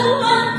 我们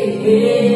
Amen.